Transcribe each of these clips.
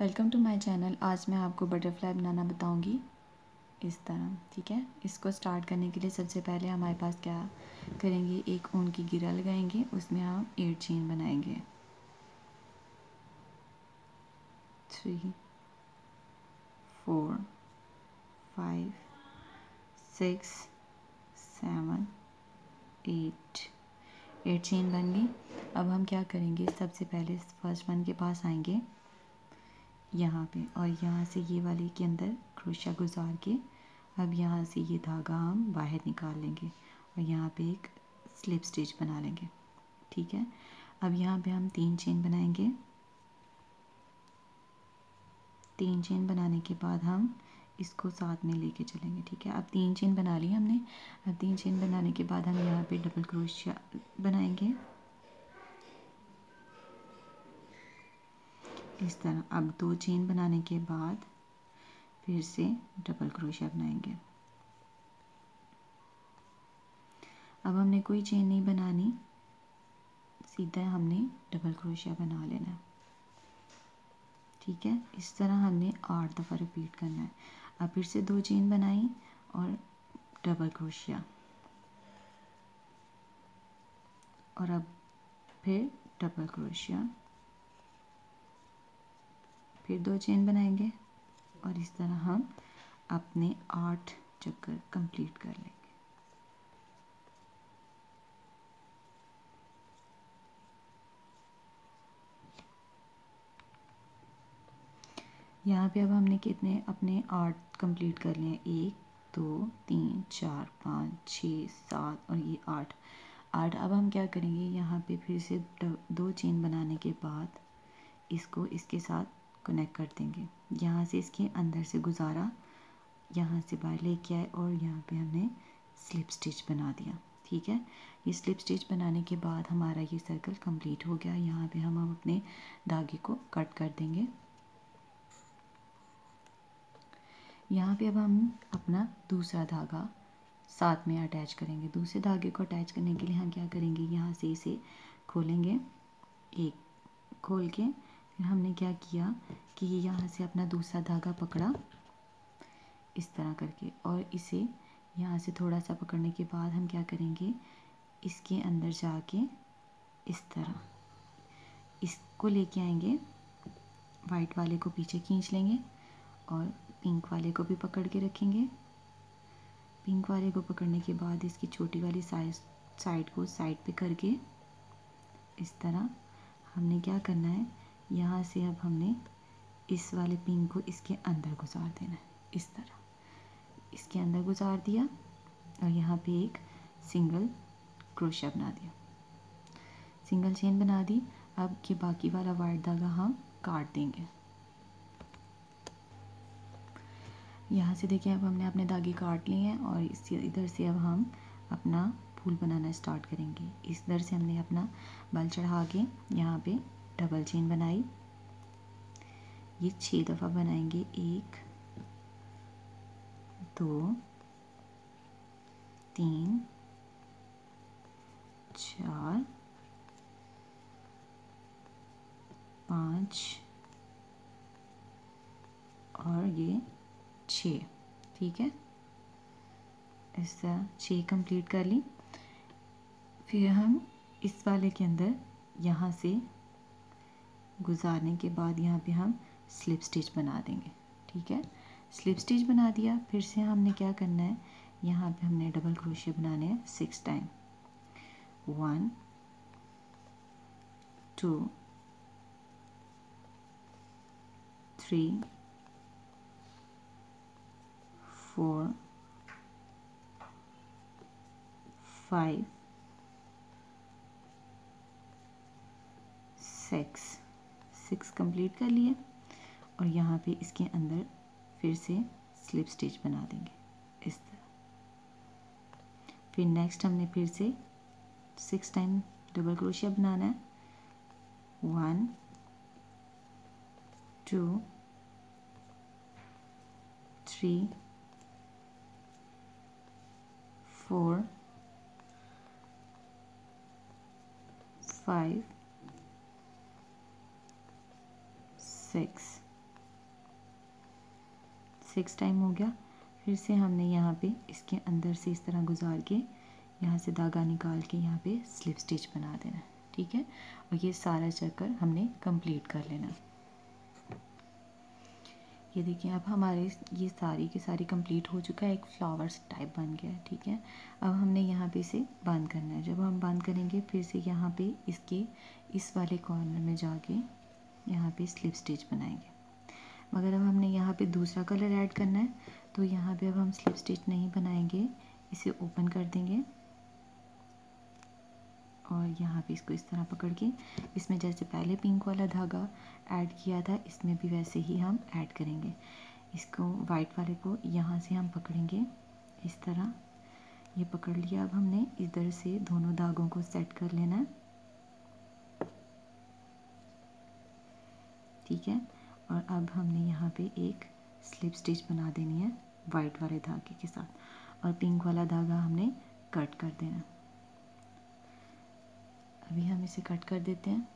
Welcome to my channel. आज मैं आपको बटरफ्लाई बनाना बताऊँगी। इस तरह, ठीक है? इसको स्टार्ट करने के लिए सबसे पहले हमारे पास क्या करेंगे? एक ऊन की गिरा लगाएँगे, उसमें हम एट चेन बनाएँगे। Three four five six seven eight eight chain बन गई। अब हम क्या करेंगे? सबसे पहले फ़र्स्ट वन के पास आएँगे। यहाँ पे और यहाँ से ये वाले के अंदर क्रोशा गुजार के अब यहाँ से ये धागा हम बाहर निकाल लेंगे और यहाँ पे एक स्लिप स्टिच बना लेंगे। ठीक है? अब यहाँ पे हम तीन चेन बनाएँगे। तीन चेन बनाने के बाद हम इसको साथ में लेके चलेंगे। ठीक है? अब तीन चेन बना ली हमने। अब तीन चेन बनाने के बाद हम यहाँ पे डबल क्रोशिया बनाएँगे। इस तरह अब दो चेन बनाने के बाद फिर से डबल क्रोशिया बनाएँगे अब हमने कोई चेन नहीं बनानी, सीधा हमने डबल क्रोशिया बना लेना। ठीक है? इस तरह हमने आठ दफ़ा रिपीट करना है। अब फिर से दो चेन बनाई और डबल क्रोशिया और अब फिर डबल क्रोशिया फिर दो चेन बनाएँगे और इस तरह हम अपने आठ चक्कर कंप्लीट कर लेंगे। यहाँ पे अब हमने कितने अपने आठ कंप्लीट कर लिए एक, दो, तीन, चार, पाँच, छः, सात और ये आठ। आठ, अब हम क्या करेंगे? यहाँ पे फिर से दो चेन बनाने के बाद इसको इसके साथ कनेक्ट कर देंगे। यहाँ से इसके अंदर से गुजारा, यहाँ से बाहर लेके आए और यहाँ पे हमने स्लिप स्टिच बना दिया, ठीक है? ये स्लिप स्टिच बनाने के बाद हमारा ये सर्कल कंप्लीट हो गया। यहाँ पे हम हम अपने धागे को कट कर देंगे। यहाँ पे अब हम अपना दूसरा धागा साथ में अटैच करेंगे। दूसरे धागे को अटैच करने के लिए हम क्या करेंगे? यहाँ से इसे खोलेंगे, एक खोल के फिर हमने क्या किया कि यहाँ से अपना दूसरा धागा पकड़ा, इस तरह करके। और इसे यहाँ से थोड़ा सा पकड़ने के बाद हम क्या करेंगे, इसके अंदर जाके इस तरह, इसको लेके आएँगे वाइट वाले को पीछे खींच लेंगे और पिंक वाले को भी पकड़ के रखेंगे। पिंक वाले को पकड़ने के बाद इसकी छोटी वाली साइड साइड को साइड पे करके इस तरह हमने क्या करना है यहाँ से अब हमने इस वाले पिंक को इसके अंदर गुजार देना है, इस तरह। इसके अंदर गुजार दिया और यहाँ पे एक सिंगल क्रोशा बना दिया। सिंगल चेन बना दी। अब के बाकी वाला वाइट धागा हम काट देंगे। यहाँ से देखिए, अब हमने अपने धागे काट लिए हैं और इस इधर से अब हम अपना फूल बनाना स्टार्ट करेंगे। इस दर से हमने अपना बल चढ़ा के यहाँ पे डबल चेन बनाई। ये छह दफ़ा बनाएँगे। एक, दो, तीन, चार, पाँच और ये छ ठीक है? इस तरह कंप्लीट कर ली। फिर हम इस वाले के अंदर यहाँ से गुजारने के बाद यहाँ पे हम स्लिप स्टिच बना देंगे, ठीक है? स्लिप स्टिच बना दिया, फिर से हमने क्या करना है? यहाँ पे हमने डबल क्रोशिया बनाने हैं six time one two three four five six six complete कर लिए और यहाँ पे इसके अंदर फिर से स्लिप स्टिच बना देंगे। इस तरह। फिर नेक्स्ट हमने फिर से सिक्स टाइम डबल क्रोशिया बनाना है। One two three four five six six time हो गया। फिर से हमने यहाँ पे इसके अंदर से इस तरह गुजार के यहाँ से धागा निकाल के यहाँ पे स्लिप स्टिच बना देना, ठीक है? और ये सारा चक्कर हमने कंप्लीट कर लेना। ये देखिए, अब हमारे ये सारी की सारी कंप्लीट हो चुका है। एक फ्लावर्स टाइप बन गया है ठीक है? अब हमने यहाँ पे इसे बंद करना है। जब हम बंद करेंगे, फिर से यहाँ पे इसके इस वाले कॉर्नर में जाके यहाँ पे स्लिप स्टिच बनाएँगे। मगर अब हमने यहाँ पे दूसरा कलर ऐड करना है तो यहाँ पे अब हम स्लिप स्टिच नहीं बनाएँगे, इसे ओपन कर देंगे। और यहाँ पे इसको इस तरह पकड़ के, इसमें जैसे पहले पिंक वाला धागा ऐड किया था, इसमें भी वैसे ही हम ऐड करेंगे। इसको वाइट वाले को यहाँ से हम पकड़ेंगे, इस तरह। ये पकड़ लिया अब हमने, इधर से दोनों धागों को सेट कर लेना है। ठीक है। और अब हमने यहाँ पे एक स्लिप स्टिच बना देनी है वाइट वाले धागे के साथ। और पिंक वाला धागा हमने कट कर देना। अभी हम इसे कट कर देते हैं।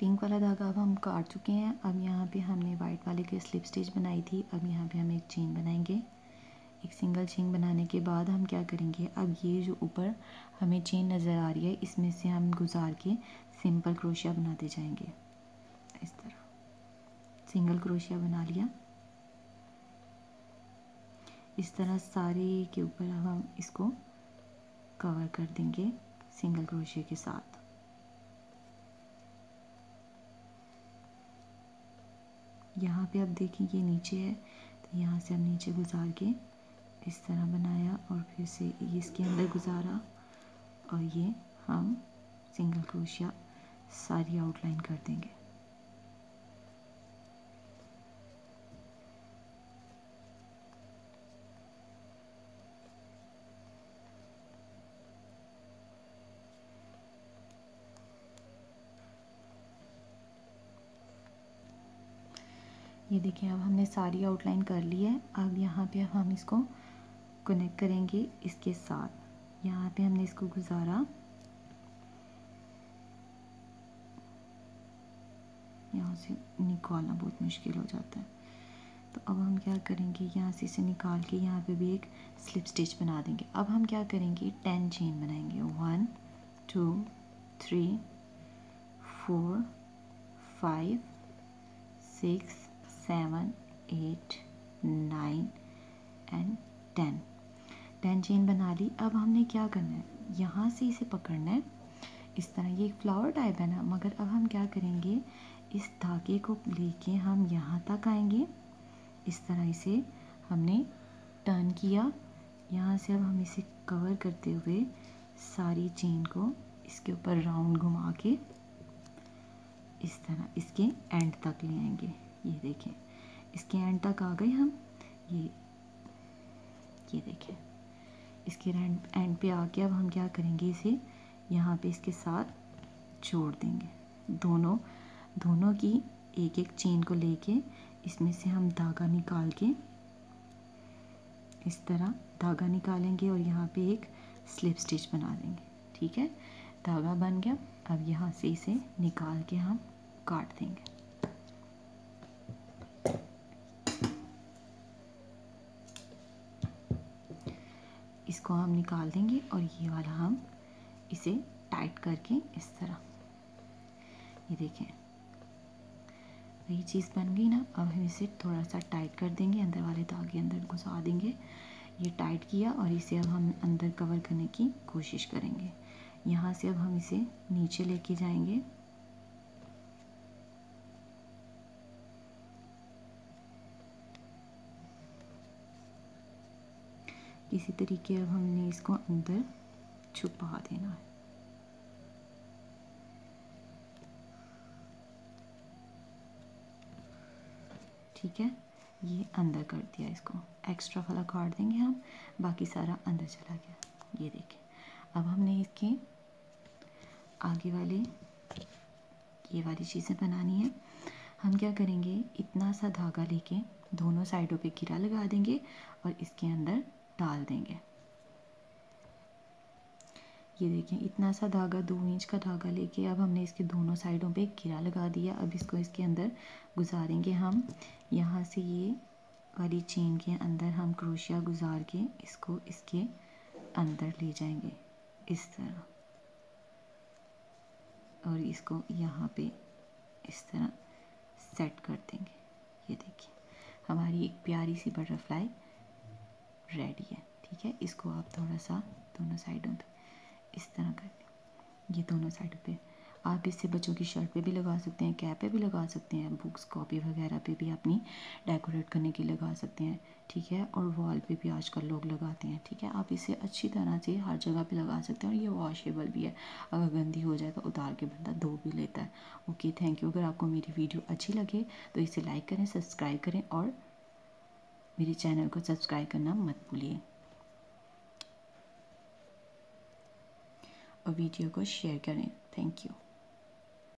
पिंक वाला धागा अब हम काट चुके हैं। अब यहाँ पे हमने वाइट वाले की स्लिप स्टिच बनाई थी। अब यहाँ पे हम एक चेन बनाएँगे। एक सिंगल चेन बनाने के बाद हम क्या करेंगे? अब ये जो ऊपर हमें चेन नज़र आ रही है, इसमें से हम गुजार के सिंपल क्रोशिया बनाते जाएँगे। इस तरह। सिंगल क्रोशिया बना लिया। इस तरह सारे के ऊपर हम इसको कवर कर देंगे सिंगल क्रोशिया के साथ। यहाँ पे देखिए ये नीचे है तो यहाँ से हम नीचे गुजार के इस तरह बनाया और फिर से ये इसके अंदर गुजारा। और ये हम सिंगल क्रोशिया सारी आउटलाइन कर देंगे। ये देखिए, अब हमने सारी आउटलाइन कर ली है। अब यहाँ पे हम इसको कनेक्ट करेंगे इसके साथ। यहाँ पे हमने इसको गुजारा। यहाँ से निकालना बहुत मुश्किल हो जाता है। तो अब हम क्या करेंगे? यहाँ से इसे निकाल के यहाँ पे भी एक स्लिप स्टिच बना देंगे। अब हम क्या करेंगे? टेन चेन बनाएँगे। One two three four five six seven eight nine and ten ten chain बना ली। अब हमने क्या करना है? यहाँ से इसे पकड़ना है। इस तरह ये एक फ्लावर टाइप है ना। मगर अब हम क्या करेंगे? इस धागे को लेके हम यहाँ तक आएँगे। इस तरह इसे हमने टर्न किया। यहाँ से अब हम इसे कवर करते हुए सारी चेन को इसके ऊपर राउंड घुमा के इस तरह इसके एंड तक ले आएँगे। ये देखें। इसके एंड तक आ गए हम। ये ये देखें। इसके एंड एंड पे आके अब हम क्या करेंगे इसे यहाँ पे इसके साथ जोड़ देंगे। दोनों दोनों की एक एक चेन को लेके इसमें से हम धागा निकाल के इस तरह धागा निकालेंगे और यहाँ पे एक स्लिप स्टिच बना देंगे। ठीक है? धागा बन गया। अब यहाँ से इसे निकाल के हम काट देंगे। इसको हम निकाल देंगे और ये वाला हम इसे टाइट करके इस तरह। ये देखें। वही चीज़ बन गई ना, अब हम इसे थोड़ा सा टाइट कर देंगे, अंदर वाले धागे अंदर घुसा देंगे। ये टाइट किया और इसे अब हम अंदर कवर करने की कोशिश करेंगे। यहाँ से अब हम इसे नीचे लेके जाएँगे। इसी तरीके अब हमने इसको अंदर छुपा देना है। ठीक है? ये अंदर कर दिया इसको। एक्स्ट्रा वाला काट देंगे हम, बाकी सारा अंदर चला गया। ये देखें। अब हमने इसके आगे वाले, ये वाली चीज़ें बनानी है। हम क्या करेंगे? इतना सा धागा लेके दोनों साइडों पे कीरा लगा देंगे और इसके अंदर डाल देंगे। ये देखें, इतना सा धागा, दो इंच का धागा लेके अब हमने इसके दोनों साइडों पे घेरा लगा दिया। अब इसको इसके अंदर गुजारेंगे हम। यहाँ से ये वाली चेन के अंदर हम क्रोशिया गुजार के इसको इसके अंदर ले जाएँगे, इस तरह। और इसको यहाँ पे इस तरह सेट कर देंगे। ये देखिए, हमारी एक प्यारी सी बटरफ्लाई रेडी है, ठीक है? इसको आप थोड़ा सा, दोनों साइडों पे इस तरह कर, ये दोनों साइड पे। आप इससे बच्चों की शर्ट पे भी लगा सकते हैं, कैप पे भी लगा सकते हैं, बुक्स, कॉपी वगैरह पे भी अपनी डेकोरेट करने के लिए लगा सकते हैं, ठीक है? और वॉल पे भी आजकल लोग लगाते हैं, ठीक है? आप इसे अच्छी तरह से हर जगह पे लगा सकते हैं और ये वॉशेबल भी है। अगर गंदी हो जाए तो उतार के बंदा धो भी लेता है। ओके थैंक यू अगर आपको मेरी वीडियो अच्छी लगे तो इसे लाइक करें सब्सक्राइब करें और मेरे चैनल को सब्सक्राइब करना मत भूलिए। और वीडियो को शेयर करें। Thank you.